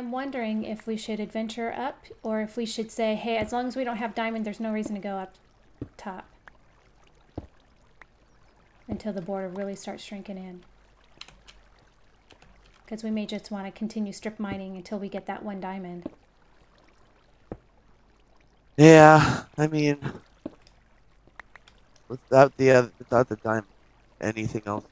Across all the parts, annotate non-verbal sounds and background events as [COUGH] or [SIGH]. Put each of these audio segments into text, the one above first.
am wondering if we should adventure up or if we should say, hey, as long as we don't have diamond, there's no reason to go up top until the border really starts shrinking in. Because we may just want to continue strip mining until we get that one diamond. Yeah, I mean, without the uh, without the diamond, anything else.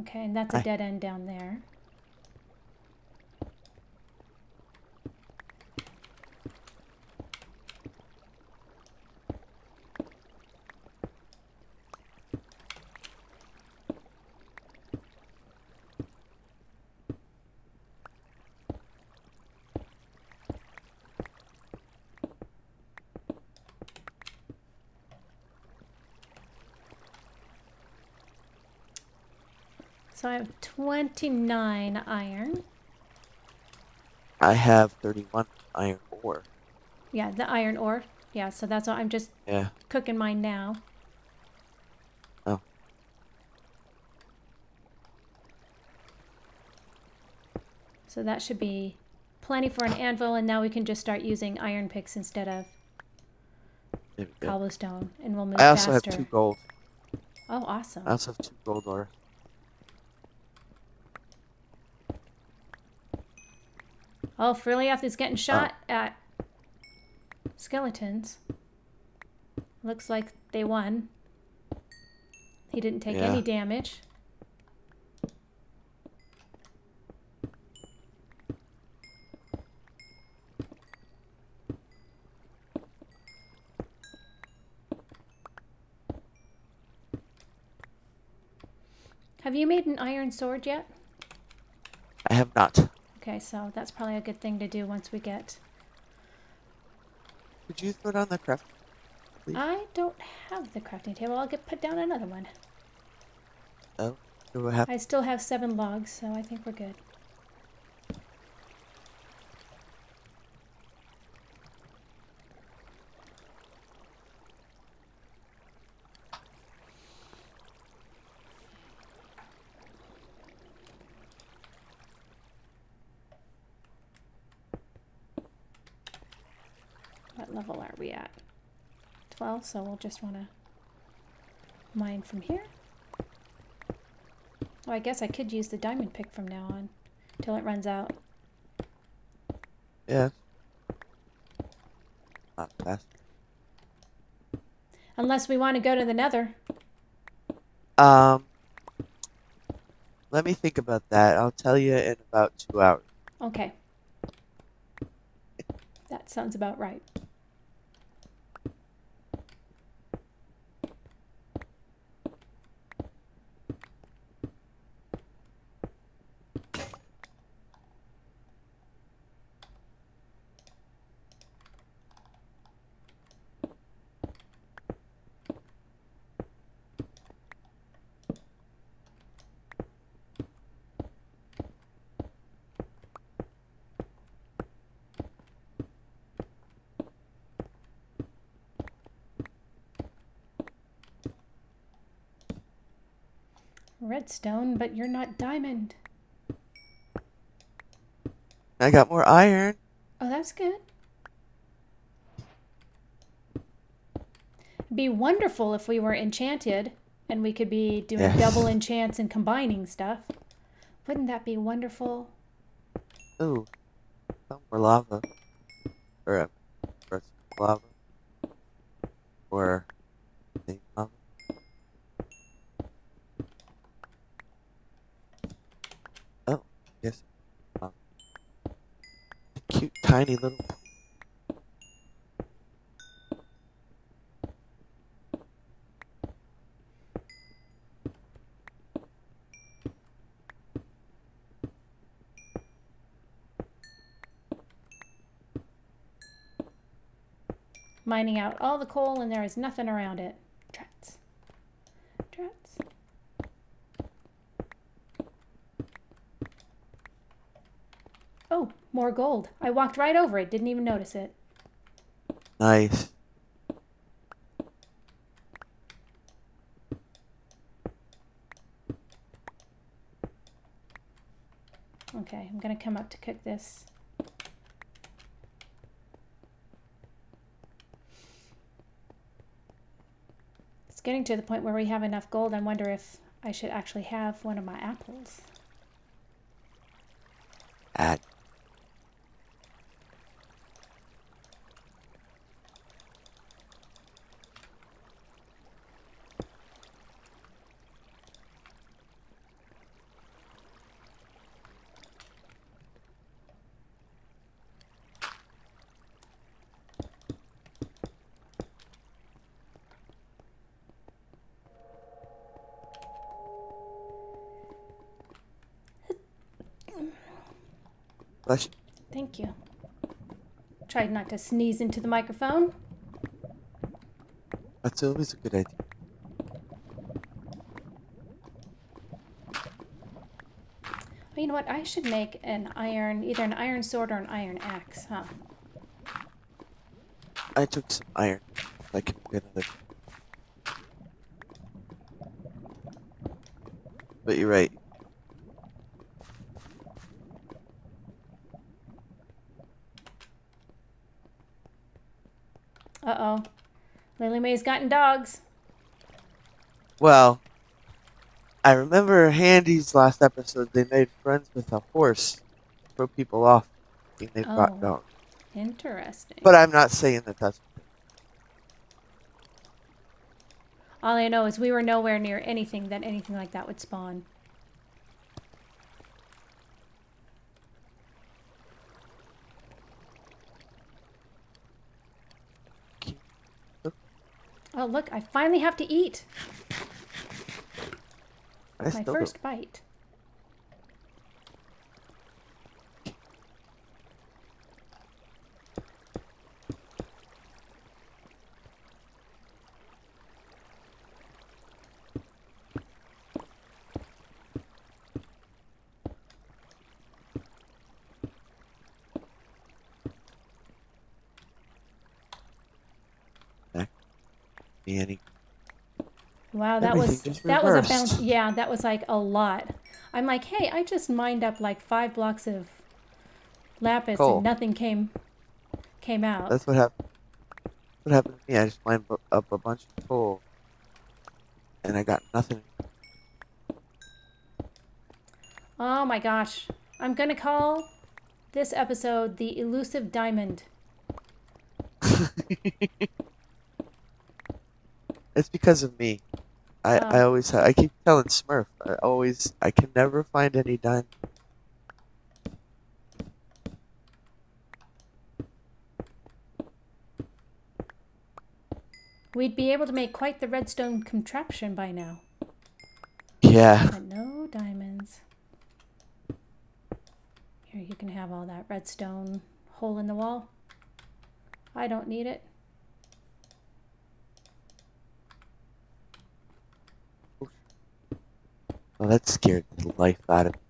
Okay, and that's a I- dead end down there. So I have 29 iron. I have 31 iron ore. Yeah, the iron ore. Yeah, so that's what I'm just Yeah. cooking mine now. Oh. So that should be plenty for an anvil, and now we can just start using iron picks instead of There we go. cobblestone, and we'll move I also faster. have two gold. Oh, awesome. I also have two gold ore. Oh, Frilioth is getting uh, shot at skeletons. Looks like they won. He didn't take any damage. Have you made an iron sword yet? I have not. Okay, so that's probably a good thing to do once we get. Could you throw down the craft? Please. I don't have the crafting table. I'll get put down another one. Oh, what happened? I still have seven logs, so I think we're good. What level are we at? 12, so we'll just want to mine from here. Oh, I guess I could use the diamond pick from now on till it runs out. Yeah. Not fast. Unless we want to go to the nether. Um, let me think about that. I'll tell you in about two hours. Okay. That sounds about right. Redstone, but you're not diamond. I got more iron. Oh, that's good. Be wonderful if we were enchanted and we could be doing Yes. double enchants and combining stuff. Wouldn't that be wonderful? Ooh, some more lava. Or, uh, lava. Or, the lava. Oh, yes. Um, cute, tiny little. Mining out all the coal and there is nothing around it. More gold. I walked right over it, didn't even notice it. Nice. Okay, I'm gonna come up to cook this. It's getting to the point where we have enough gold. I wonder if I should actually have one of my apples. At bless. Thank you. Tried not to sneeze into the microphone. That's always a good idea. Oh, you know what? I should make an iron, either an iron sword or an iron axe, huh? I took some iron. I can get another. But you're right. Uh oh. Lily Mae's gotten dogs. Well, I remember Handy's last episode. They made friends with a horse, throw people off. And they brought Oh. dogs. Interesting. But I'm not saying that that's. All I know is we were nowhere near anything that anything like that would spawn. Oh, look, I finally have to eat my first bite. See any. Wow, that was Everything just that was a bounce. Yeah, that was like a lot. I'm like, hey, I just mined up like five blocks of lapis Coal. and nothing came came out. That's what happened. What happened to me? I just mined up a bunch of coal, and I got nothing. Oh my gosh. I'm going to call this episode The Elusive Diamond. [LAUGHS] It's because of me. I, oh. I Oh. always I keep telling Smurf. I always I can never find any diamond. We'd be able to make quite the redstone contraption by now. Yeah. But no diamonds. Here, you can have all that redstone hole in the wall. I don't need it. Well, that scared the life out of me.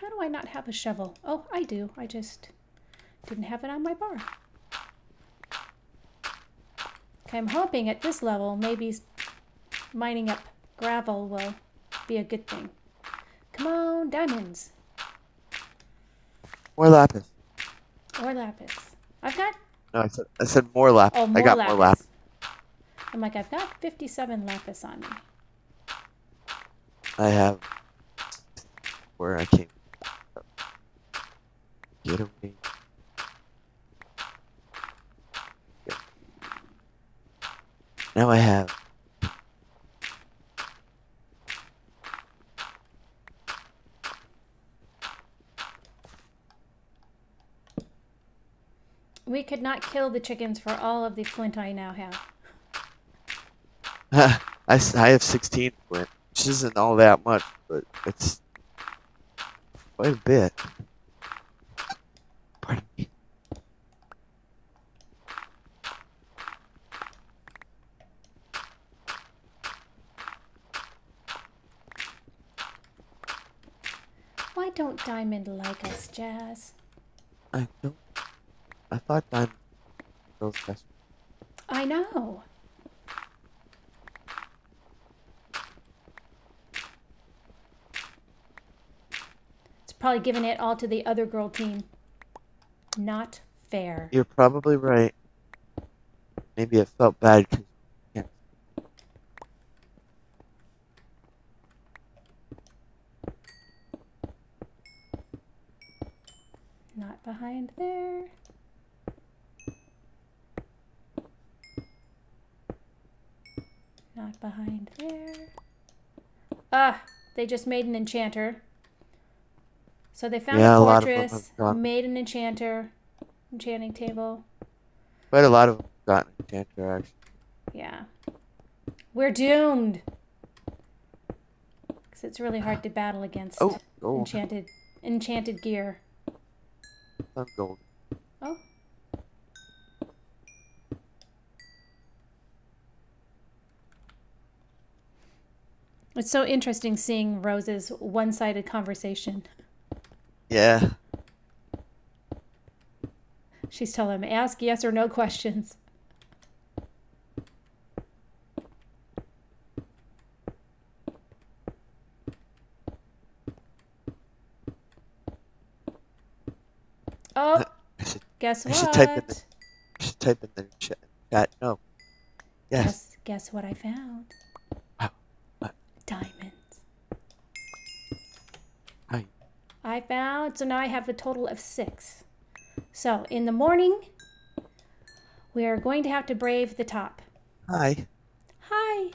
How, I'm like, how do I not have a shovel? Oh, I do. I just didn't have it on my bar. Okay, I'm hoping at this level, maybe mining up gravel will be a good thing. Come on, diamonds More lapis. or lapis. I've got No, I said I said more lapis. oh more I got lapis. more lapis. I'm like, I've got 57 lapis on me. I have where I came. Get away. Now I have. We could not kill the chickens for all of the flint I now have. [LAUGHS] I, I have 16 flint, which isn't all that much, but it's quite a bit. Pardon me. Why don't Diamond like us, Jazz? I don't. I thought Diamond girls best. I know. It's probably giving it all to the other girl team. Not fair. You're probably right. Maybe it felt bad 'cause- behind there. Not behind there. Ah, they just made an enchanter. So they found Yeah, a a lot of them fortress, gone- made an enchanter, enchanting table. Quite a lot of them got enchanter actually. Yeah. We're doomed. Because it's really hard to battle against Oh, gold. enchanted enchanted gear. Some gold. Oh. It's so interesting seeing Rose's one sided conversation. Yeah. She's telling him, ask yes or no questions. Oh, I guess I what? should type in the- I should type in the ch- chat. No. Yes. Guess, guess what I found? Wow. What? Diamonds. Hi. I found, so now I have a total of six. So in the morning, we are going to have to brave the top. Hi. Hi.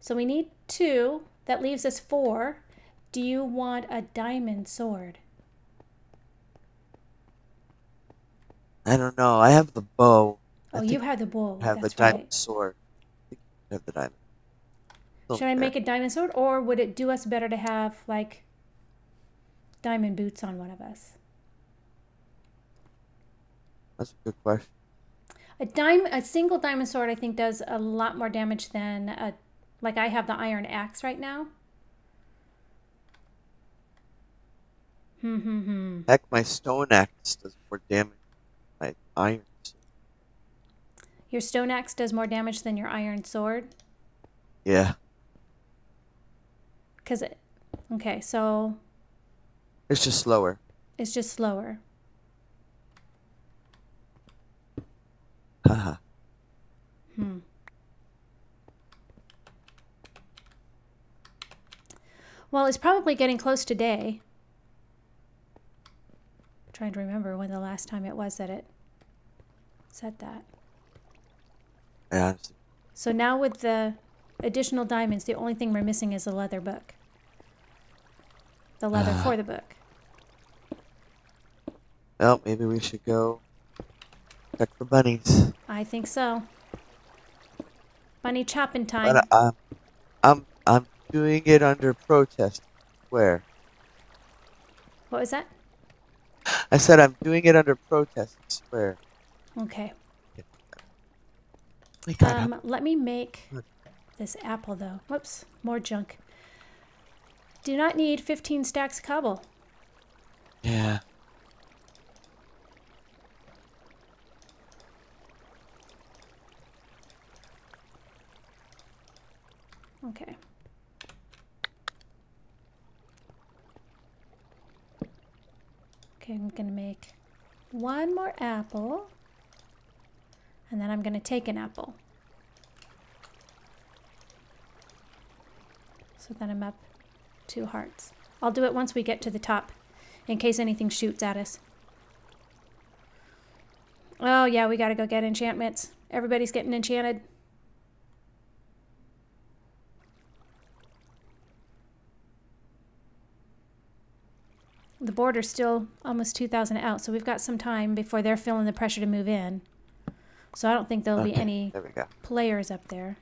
So we need two. That leaves us four. Do you want a diamond sword? I don't know. I have the bow. Oh, you have the bow. I have That's the diamond right. sword. I I have the diamond. Still Should I make a diamond sword, or would it do us better to have like diamond boots on one of us? That's a good question. A dime, a single diamond sword, I think, does a lot more damage than a, like I have the iron axe right now. Hmm hmm hmm. Heck, my stone axe does more damage iron. Your stone axe does more damage than your iron sword. Yeah. Cause it, okay, so It's just slower. it's just slower. Haha. Hmm. Well, it's probably getting close to day. trying to remember when the last time it was that it said that. yeah. So now with the additional diamonds, the only thing we're missing is the leather book. The leather Ah. for the book. Well, maybe we should go check for bunnies. I think so. Bunny chopping time. But um, I'm I'm doing it under protest. Where? what was that? I said I'm doing it under protest. Swear. Okay. Um, let me make this apple though. Whoops, more junk. Do not need 15 stacks of cobble. yeah. Okay. Okay, I'm gonna make one more apple. And then I'm gonna take an apple. So then I'm up two hearts. I'll do it once we get to the top, in case anything shoots at us. Oh yeah, we gotta go get enchantments. Everybody's getting enchanted. the border's still almost 2,000 out, so we've got some time before they're feeling the pressure to move in. So I don't think there'll be any There we go. players up there.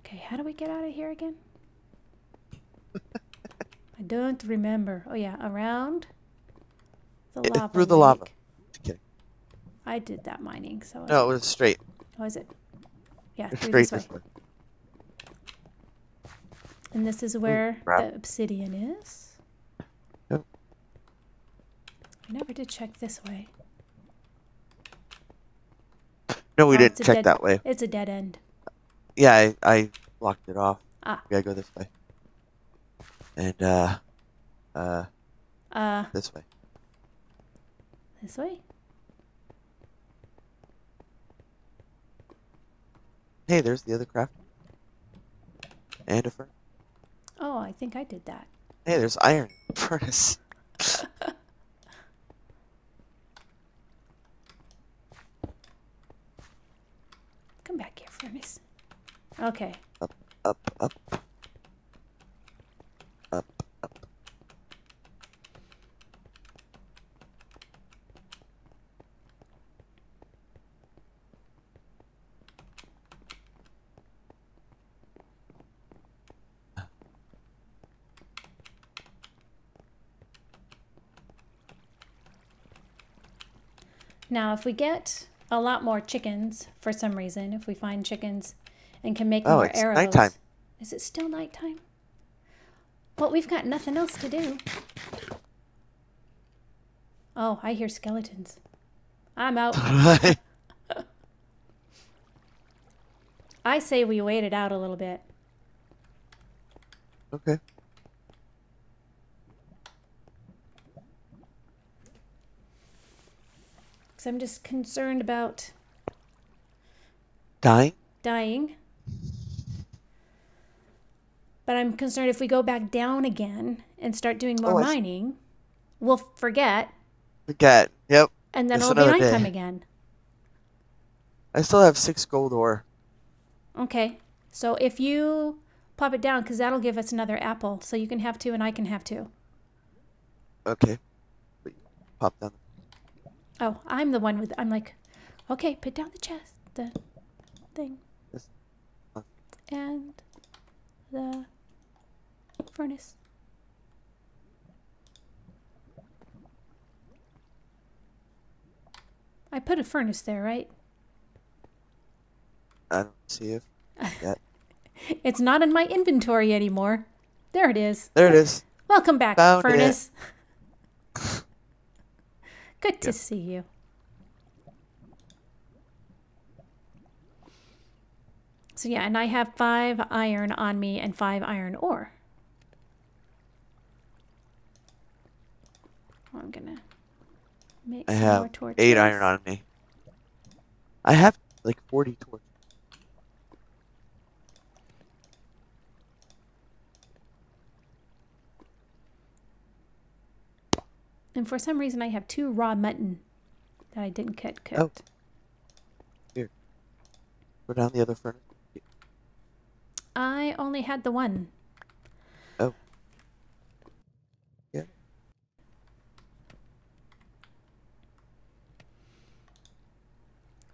Okay, how do we get out of here again? I don't remember. Oh yeah, around the It- lava. through the lava. lake. Just kidding. I did that mining, so No, it was straight. oh, is it? Yeah, It's straight this way. this way. And this is where crap. the obsidian is. Yep. I never did check this way. No, we Oh, didn't check dead- that way. It's a dead end. Yeah, I, I blocked it off. Ah. We gotta go this way. And, uh, uh, Uh, this way. this way? Hey, there's the other craft. And a furnace. Oh, I think I did that. Hey, there's iron [LAUGHS] furnace. [LAUGHS] Come back here, furnace. Okay. Up, up. Up, up. Now, if we get a lot more chickens for some reason, if we find chickens and can make Oh, more it's arrows. nighttime. Is it still nighttime? Well, we've got nothing else to do. Oh, I hear skeletons. I'm out. [LAUGHS] I say we wait it out a little bit. okay. I'm just concerned about Dying? dying. But I'm concerned if we go back down again and start doing more Oh, mining, we'll forget, Forget. Yep. and then it'll be another day. nighttime again. I still have six gold ore. Okay. So if you pop it down, because that'll give us another apple, so you can have two and I can have two. Okay. Pop down. Oh, I'm the one with. I'm like, okay, put down the chest, the thing, uh. and the furnace. I put a furnace there, right? I don't see it [LAUGHS] yet. It's not in my inventory anymore. There it is. There it is. Welcome back, Found furnace. [LAUGHS] Good to see you. So yeah, and I have five iron on me and five iron ore. I'm gonna make I some more have torches. eight iron on me. I have like 40 torches. And for some reason, I have two raw mutton that I didn't cut cooked. Oh. Here. Go down the other furnace. I only had the one. Oh. Yeah.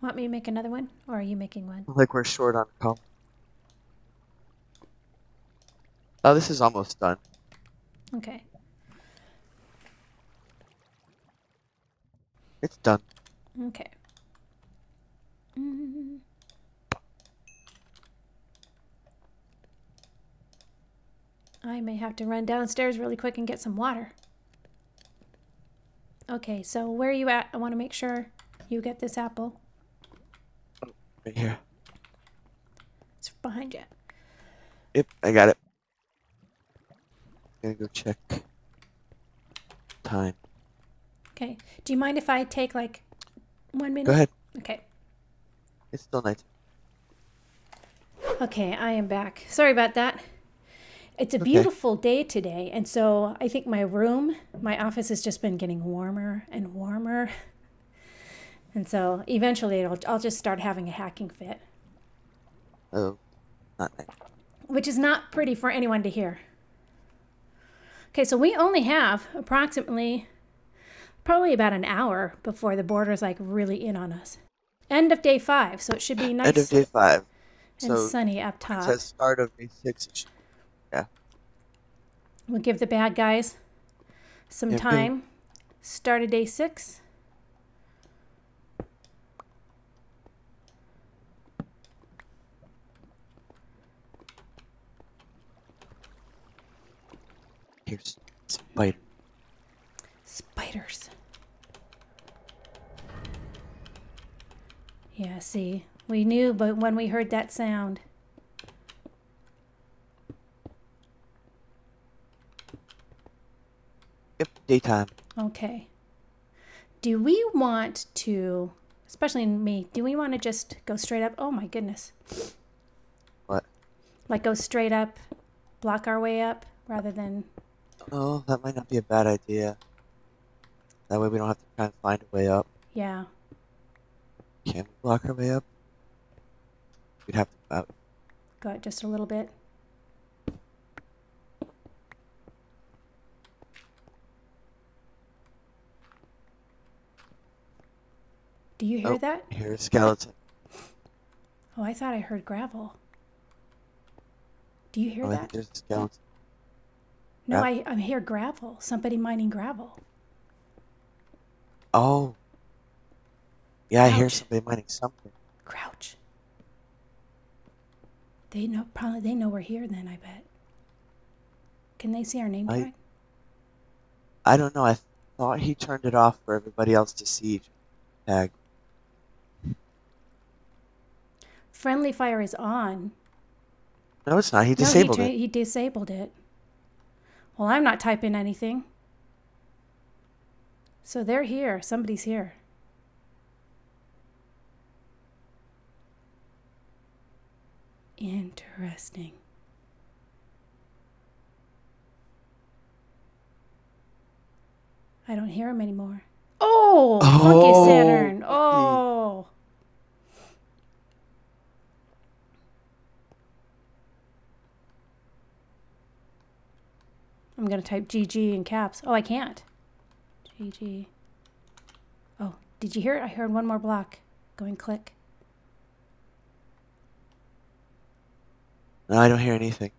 Want me to make another one, or are you making one? Like we're short on color. Oh, this is almost done. Okay. It's done. Okay. Mm. I may have to run downstairs really quick and get some water. Okay, so where are you at? I want to make sure you get this apple. Right here. It's behind you. Yep, I got it. Gonna go check time. Okay. Do you mind if I take like one minute? Go ahead. Okay. It's still night. Okay, I am back. Sorry about that. It's a Okay. beautiful day today, and so I think my room, my office has just been getting warmer and warmer. And so eventually it'll, I'll just start having a hacking fit, Oh, not night. which is not pretty for anyone to hear. Okay, so we only have approximately probably about an hour before the border's like really in on us. End of day five, so it should be nice End of day five. and So sunny up it top. says start of day six. Yeah. We'll give the bad guys some Yeah, good. time. Start of day six. Here's spider. Spiders. Yeah, see, we knew, but when we heard that sound, Yep, daytime. okay. Do we want to, especially me, do we want to just go straight up? Oh my goodness. What? Like go straight up, block our way up rather than, Oh, that might not be a bad idea. That way we don't have to try and find a way up. yeah. Can we block our way up? We'd have to go out. Go out just a little bit. Do you hear Oh. that? Here's a skeleton. Oh, I thought I heard gravel. Do you hear Oh, I that? there's a skeleton. No, I, I hear gravel. Somebody mining gravel. Oh. Yeah, I hear somebody mining something. Crouch. They know probably they know we're here then, I bet. Can they see our name I- tag? I don't know. I thought he turned it off for everybody else to see. Tag. Friendly fire is on. No, it's not. He No, disabled he, it. he disabled it. Well, I'm not typing anything. So they're here. Somebody's here. Interesting. I don't hear him anymore. Oh, fuck you, Oh, Saturn. fuck you. Oh. I'm gonna type GG in caps. Oh, I can't. GG. Oh, did you hear it? I heard one more block going click. No, I don't hear anything.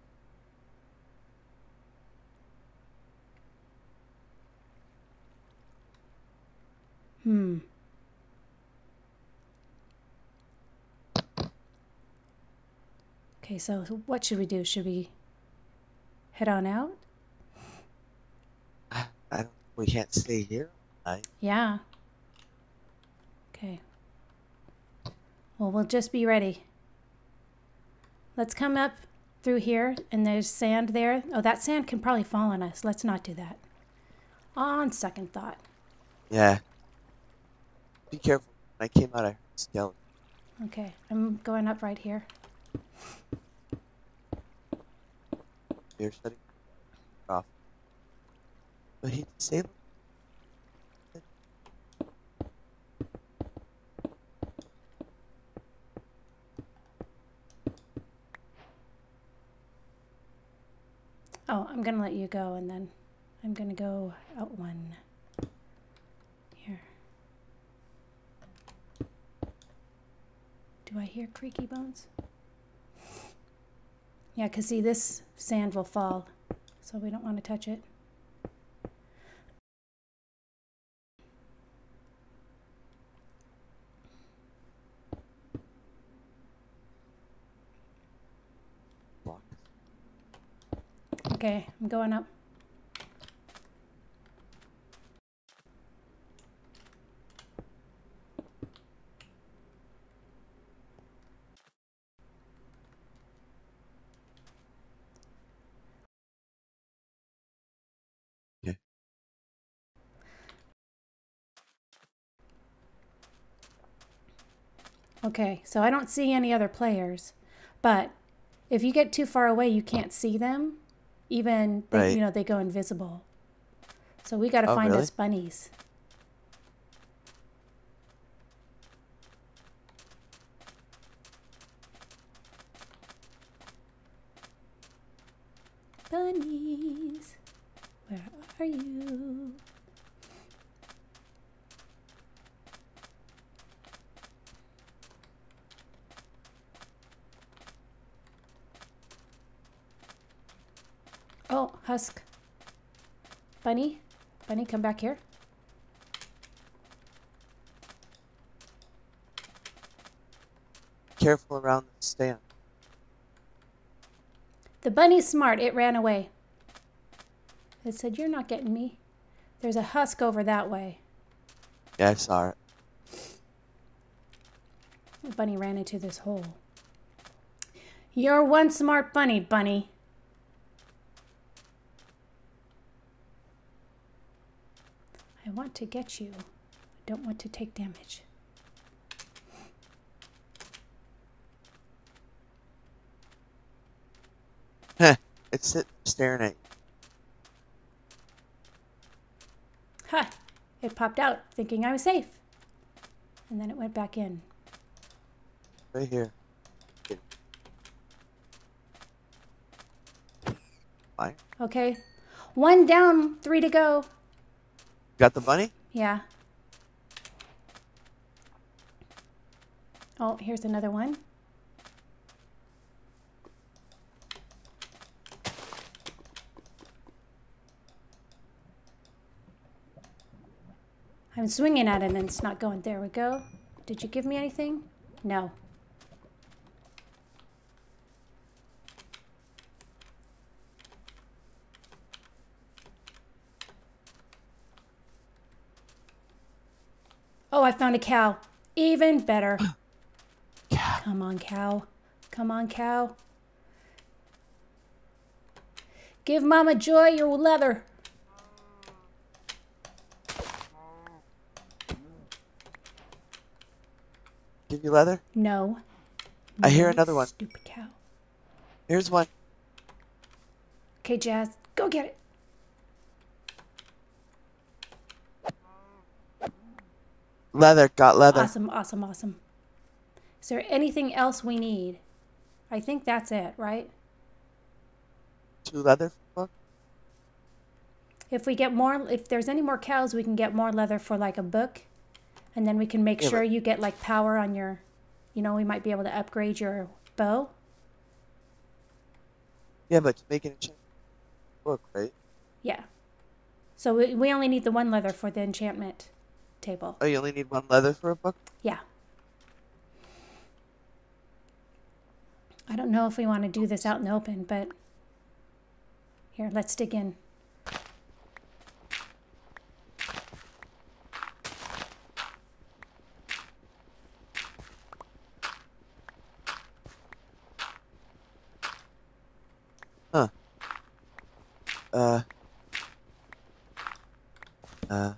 Hmm. Okay, so what should we do? Should we head on out? I don't. We can't stay here. I, Yeah. Okay. Well, we'll just be ready. Let's come up through here, and there's sand there. Oh, that sand can probably fall on us. Let's not do that. On second thought. yeah. Be careful. When I came out, I heard skeleton. Okay, I'm going up right here. You're shutting off. But he disabled. Oh, I'm gonna let you go, and then I'm gonna go out one. Here. Do I hear creaky bones? Yeah, cause see, this sand will fall, so we don't want to touch it. Block. Okay, I'm going up. Okay. Okay, so I don't see any other players, but if you get too far away, you can't see them. Even they, Right. you know they go invisible. So we got to Oh, find really? us bunnies. Bunnies. for you. Oh, Husk. Bunny? Bunny, come back here. Careful around the stand. The bunny's smart. It ran away. It said, You're not getting me. There's a husk over that way. Yeah, I saw it. The bunny ran into this hole. You're one smart bunny, bunny. I want to get you. I don't want to take damage. Heh, it's sitting staring at you. Ha! It popped out thinking I was safe. And then it went back in. Right here. Fine. Okay. One down, three to go. Got the bunny? Yeah. Oh, here's another one. I'm swinging at it and it's not going. There we go. Did you give me anything? No. I found a cow. Even better. [GASPS] Yeah. Come on, cow. Come on, cow. Give Mama Joy your leather. Give you leather? No. I hear another one. Stupid cow. Here's one. Okay, Jazz, go get it. Leather. Got leather. Awesome, awesome, awesome. Is there anything else we need? I think that's it, right? Two leather for. If we get more, if there's any more cows, we can get more leather for like a book. And then we can make Yeah, sure you get like power on your, you know, we might be able to upgrade your bow. Yeah, but to make an enchantment book, right? Yeah. So we, we only need the one leather for the enchantment table. Oh, you only need one leather for a book? Yeah. I don't know if we want to do this out in the open, but here, let's dig in. Huh. Uh. Uh.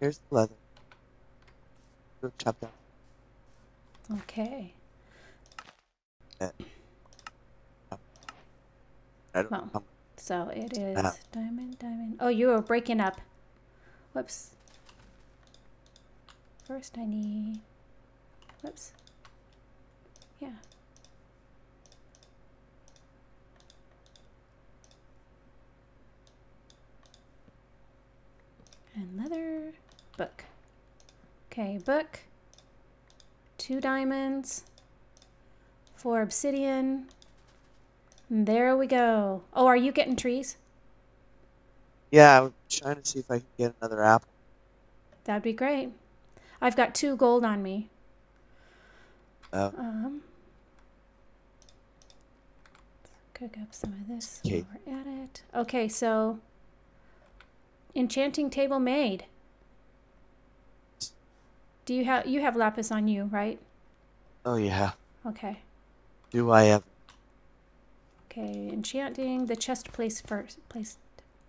Here's the leather. Go chop down. Okay. I don't Well. know So it is Ah. diamond, diamond. Oh, you were breaking up. Whoops. First, I need. Whoops. Yeah. And leather book. Okay, book. Two diamonds. Four obsidian. There we go. Oh, are you getting trees? Yeah, I'm trying to see if I can get another apple. That'd be great. I've got two gold on me. Oh, Um, cook up some of this Okay. while we're at it. Okay, so enchanting table made. Do you have you have lapis on you, right? oh yeah. Okay. Do I have? Okay, enchanting the chest plate first. Place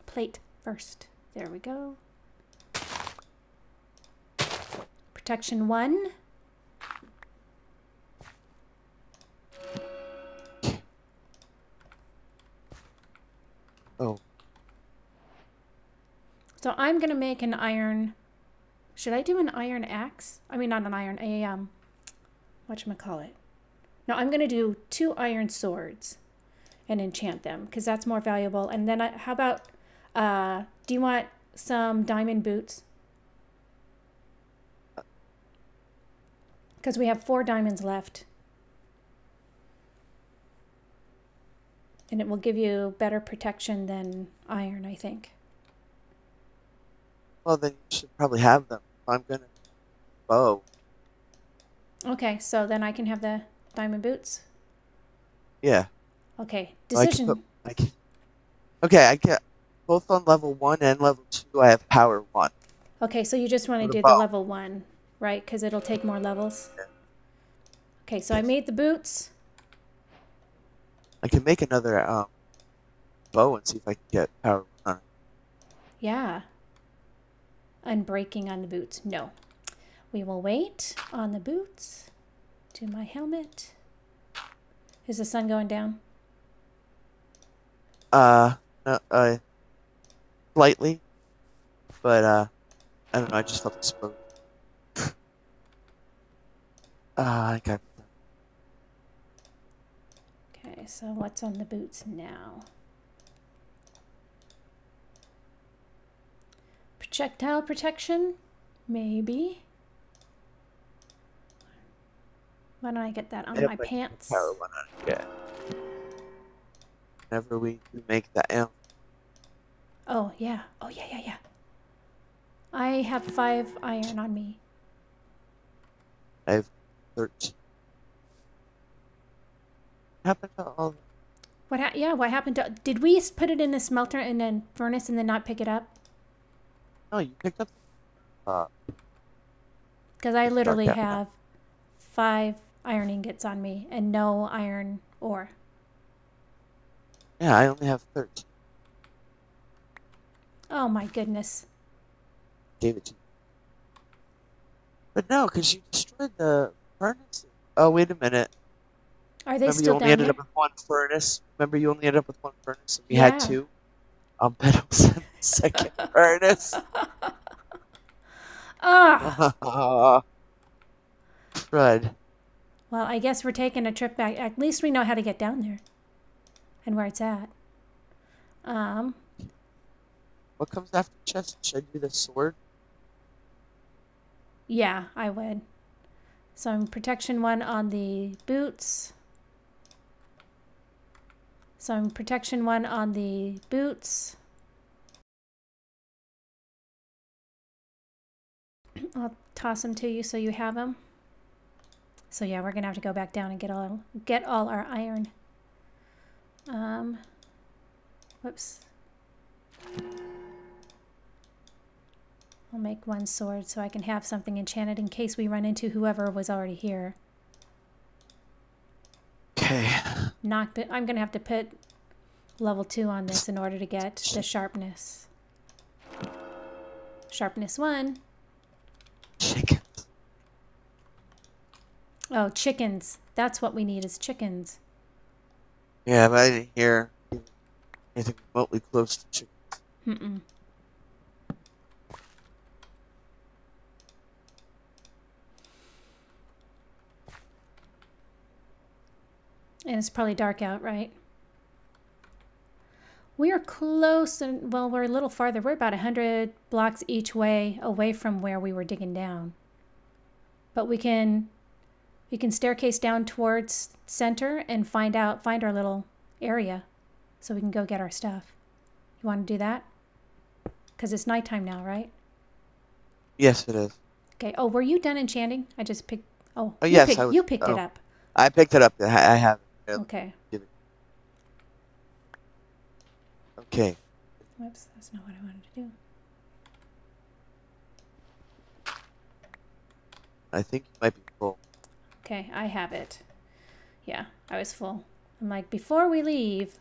plate first. There we go. Protection one. Oh, So I'm gonna make an iron. Should I do an iron axe? I mean, not an iron. A um, it? No, I'm gonna do two iron swords, and enchant them because that's more valuable. And then I, how about Uh, do you want some diamond boots? Because we have four diamonds left. And it will give you better protection than iron, I think. Well, then you should probably have them. I'm gonna bow. Okay, so then I can have the diamond boots. Yeah. Okay, I decision. put- I can. Okay, I get both on level one and level two. I have power one. Okay, so you just want to do about- the level one, right? Because it'll take more levels. Yeah. Okay, so I made the boots. I can make another um bow and see if I can get power one. Yeah. Unbreaking on the boots. No. We will wait on the boots. To my helmet. Is the sun going down? Uh, no, uh, slightly, but uh, I don't know. I just felt exposed. [LAUGHS] Ah, I got. Okay, so what's on the boots now? Projectile protection? Maybe. Why don't I get that on I my my pants? Power one on. Yeah. Whenever we we make that, um, Oh, yeah. Oh, yeah, yeah, yeah. I have five iron on me. I have thirteen. What happened to all? What? Ha- yeah. What happened to? Did we put it in the smelter and then furnace and then not pick it up? No, you picked up. Uh, Because I literally out now. have five iron ingots on me and no iron ore. yeah, I only have thirteen. Oh my goodness. Gave it to you. But no, because you destroyed the furnace. Oh, wait a minute. Are they Remember, you only down ended there? up with one furnace. Remember, you only ended up with one furnace, and we had two. I'll bet it was in second [LAUGHS] furnace. Ah. Crud. [LAUGHS] Well, I guess we're taking a trip back. At least we know how to get down there and where it's at. Um, What comes after chest? Should I do the sword? yeah, I would. So I'm protection one on the boots. So I'm protection one on the boots. [CLEARS THROAT] I'll toss them to you so you have them. So yeah, we're gonna have to go back down and get all get all our iron. Um, whoops. I'll make one sword so I can have something enchanted in case we run into whoever was already here. Okay. I'm gonna have to put level two on this in order to get the sharpness. Sharpness one. Chicken. Oh, chickens. That's what we need is chickens. Yeah, but I didn't hear anything remotely close to chickens. Mm-mm. And it's probably dark out, right? We are close, and well, we're a little farther. We're about 100 blocks each way away from where we were digging down. But we can we can staircase down towards center and find out find our little area so we can go get our stuff. You want to do that? Because it's nighttime now, right? Yes, it is. Okay. Oh, were you done enchanting? I just picked. Oh, Oh, you yes, picked, I was- you picked it oh. up. I picked it up. I have it. Okay. Okay. Whoops, that's not what I wanted to do. I think you might be full. Okay, I have it. Yeah, I was full. I'm like, before we leave.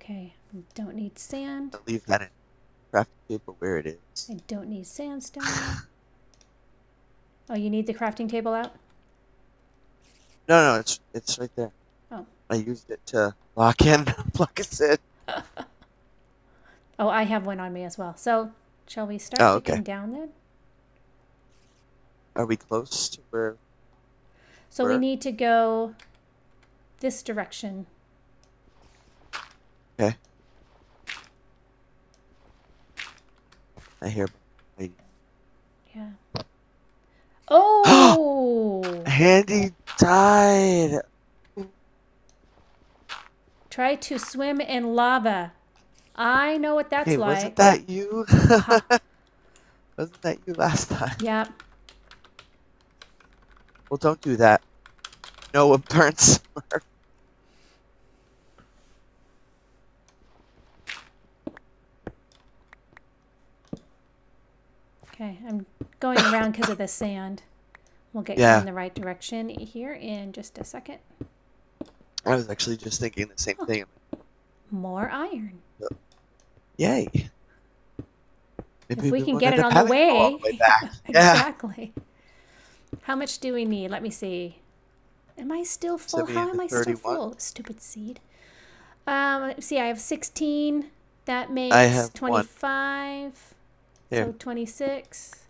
Okay, don't need sand. Don't leave that in crafting table where it is. I don't need sandstone. oh, you need the crafting table out? No, no, it's it's right there. I used it to lock in, lock us in. Oh, I have one on me as well. So, shall we start Oh, okay. down then? Are we close to where? So we need to go this direction. Okay. I hear. Wait. Yeah. Oh! [GASPS] Handy died. Try to swim in lava. I know what that's Hey, like. wasn't that you? [LAUGHS] wasn't that you last time? Yep. Well, don't do that. Noah burns. Smurf. Okay, I'm going around because of the sand. We'll get you in the right direction here in just a second. I was actually just thinking the same thing. More iron. Yay. Maybe if we can get it on the having to go all way. way back. [LAUGHS] yeah. exactly. How much do we need? Let me see. Am I still full? How am I still full? Stupid seed. Um, let's see, I have 16. That makes I have 25. There. So 26.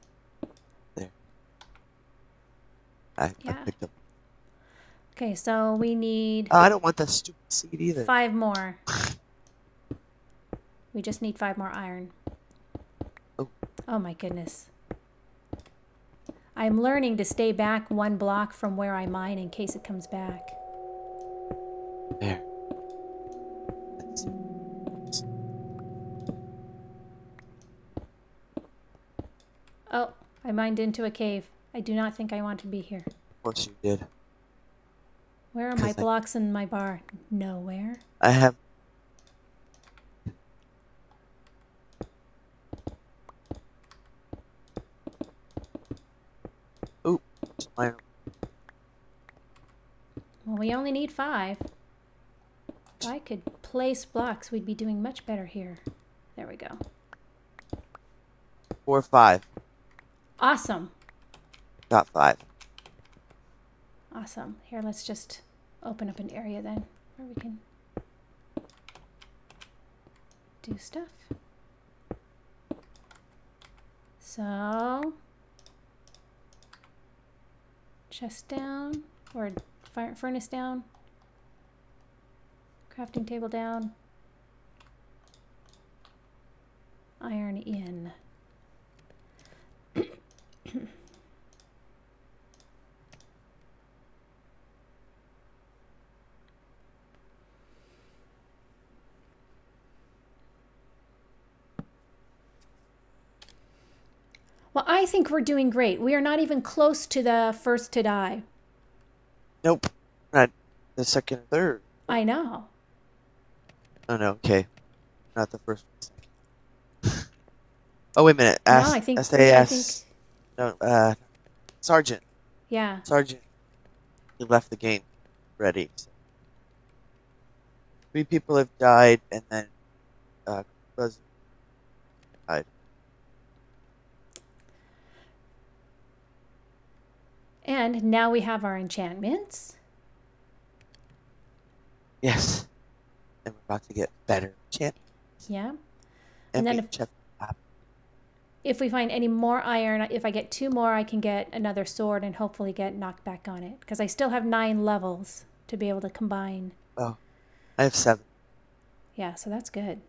There. I Yeah. picked up. Okay, so we need Oh, I don't want that stupid seed either. five more. [SIGHS] We just need five more iron. Oh. Oh my goodness. I'm learning to stay back one block from where I mine in case it comes back. There. That's- Oh, I mined into a cave. I do not think I want to be here. Of course you did. Where are my I- blocks in my bar? Nowhere. I have. Ooh, Well, we only need five. If I could place blocks, we'd be doing much better here. There we go. four five. Awesome. Got five. Awesome. Here, let's just open up an area then where we can do stuff. So, chest down, or fire, furnace down, crafting table down, iron in. Well, I think we're doing great. We are not even close to the first to die. Nope. Not the second or third. I know. Oh no, okay. Not the first [LAUGHS] oh wait a minute. S- no, I think. I SAS. think. No, uh, Sergeant. Yeah. Sergeant. He left the game ready. So. Three people have died, and then uh, Buzz died. And now we have our enchantments. Yes. And we're about to get better chance. Yeah. And, And then if- If we find any more iron, if I get two more, I can get another sword and hopefully get knockback on it. Because I still have nine levels to be able to combine. oh, I have seven. Yeah, so that's good.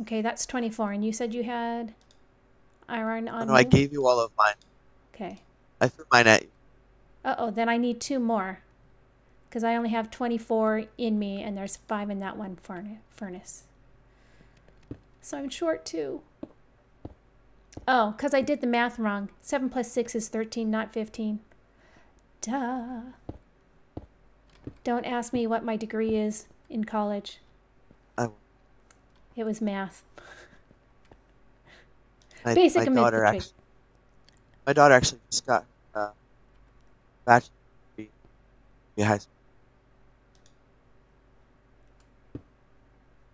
Okay, that's 24. And you said you had iron Oh, on no, I gave you all of mine. Okay. I threw mine at you. Uh-oh, then I need two more. Because I only have 24 in me, and there's five in that one furna- furnace. So I'm short two. Oh, because I did the math wrong. 7 plus 6 is 13, not 15. Duh. Don't ask me what my degree is in college. It was math. my, Basic my daughter actually, my daughter actually just got uh, bachelor's degree in high school.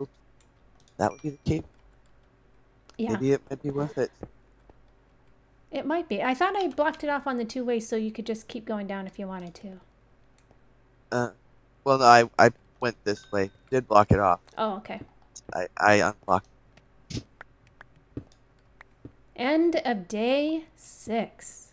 Oops. That would be the case. Yeah, Maybe it might be worth it. it might be. I thought I blocked it off on the two ways so you could just keep going down if you wanted to. Uh, well, no, I, I went this way. Did block it off. Oh, okay. I, I unblocked. End of day six.